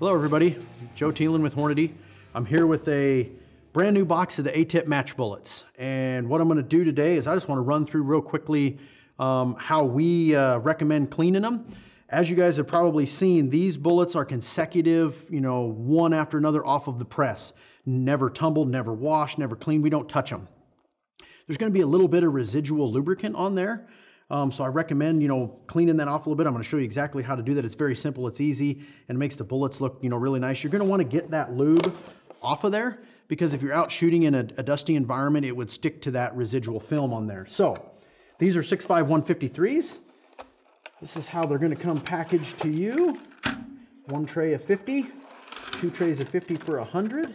Hello, everybody. Joe Thielen with Hornady. I'm here with a brand new box of the A-Tip match bullets. And what I'm going to do today is I just want to run through real quickly um, how we uh, recommend cleaning them. As you guys have probably seen, these bullets are consecutive, you know, one after another off of the press. Never tumbled, never washed, never cleaned. We don't touch them. There's going to be a little bit of residual lubricant on there. Um, so I recommend, you know, cleaning that off a little bit. I'm going to show you exactly how to do that. It's very simple. It's easy and makes the bullets look, you know, really nice. You're going to want to get that lube off of there because if you're out shooting in a, a dusty environment, it would stick to that residual film on there. So these are 65153s. This is how they're going to come packaged to you. One tray of 50, two trays of 50 for 100.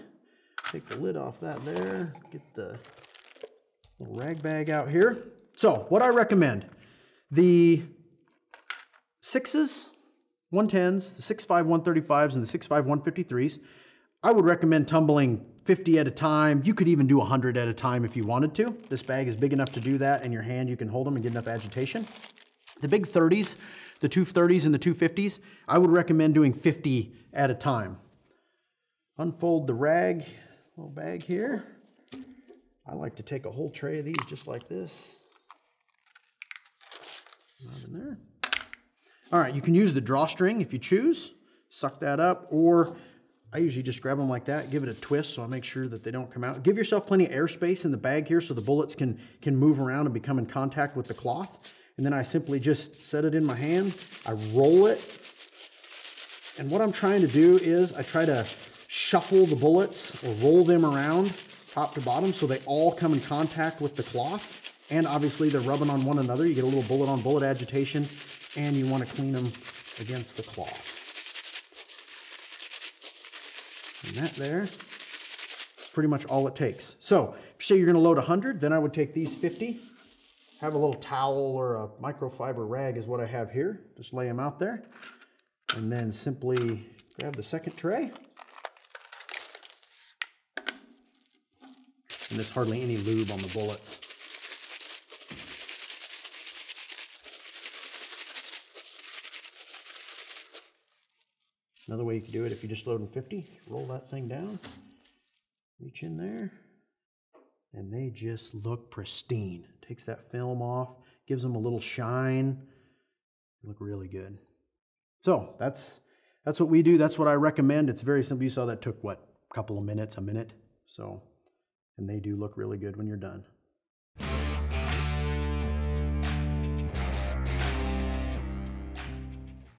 Take the lid off that there. Get the little rag bag out here. So what I recommend, the sixes, 110s, the 6.5 135s, and the 6.5 153s, I would recommend tumbling 50 at a time. You could even do 100 at a time if you wanted to. This bag is big enough to do that. In your hand, you can hold them and get enough agitation. The big 30s, the 230s and the 250s, I would recommend doing 50 at a time. Unfold the rag, little bag here. I like to take a whole tray of these just like this. Not in there. All right, you can use the drawstring if you choose. Suck that up, or I usually just grab them like that, give it a twist so I make sure that they don't come out. Give yourself plenty of airspace in the bag here so the bullets can, can move around and become in contact with the cloth. And then I simply just set it in my hand, I roll it, and what I'm trying to do is I try to shuffle the bullets or roll them around top to bottom so they all come in contact with the cloth. And obviously they're rubbing on one another. You get a little bullet on bullet agitation and you want to clean them against the cloth. And that there is pretty much all it takes. So if you say you're going to load 100, then I would take these 50, have a little towel or a microfiber rag is what I have here. Just lay them out there. And then simply grab the second tray. And there's hardly any lube on the bullets. Another way you could do it if you're just load in 50, roll that thing down, reach in there, and they just look pristine. Takes that film off, gives them a little shine. They look really good. So that's that's what we do. That's what I recommend. It's very simple. You saw that took what a couple of minutes, a minute. So, and they do look really good when you're done.